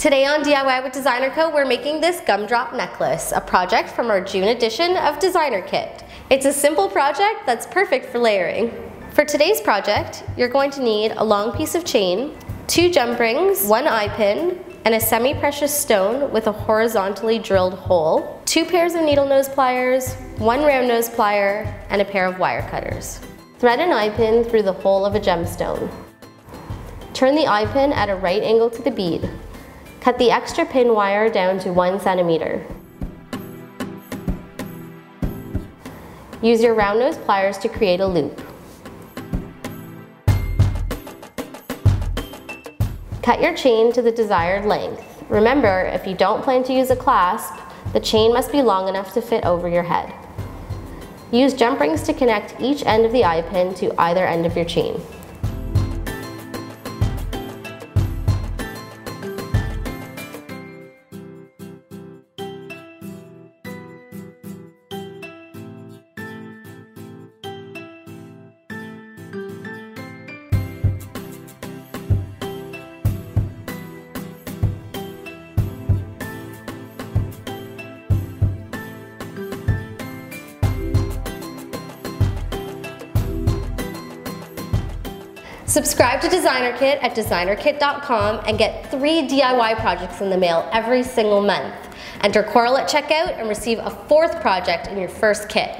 Today on DIY with DesignHer Co, we're making this gumdrop necklace, a project from our June edition of DesignHer Kit. It's a simple project that's perfect for layering. For today's project, you're going to need a long piece of chain, two jump rings, one eye pin, and a semi-precious stone with a horizontally drilled hole, two pairs of needle nose pliers, one round nose plier, and a pair of wire cutters. Thread an eye pin through the hole of a gemstone. Turn the eye pin at a right angle to the bead. Cut the extra pin wire down to one centimeter. Use your round nose pliers to create a loop. Cut your chain to the desired length. Remember, if you don't plan to use a clasp, the chain must be long enough to fit over your head. Use jump rings to connect each end of the eye pin to either end of your chain. Subscribe to DesignHer Kit at designherkit.com and get three DIY projects in the mail every single month. Enter Coral at checkout and receive a fourth project in your first kit.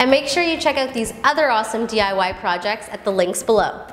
And make sure you check out these other awesome DIY projects at the links below.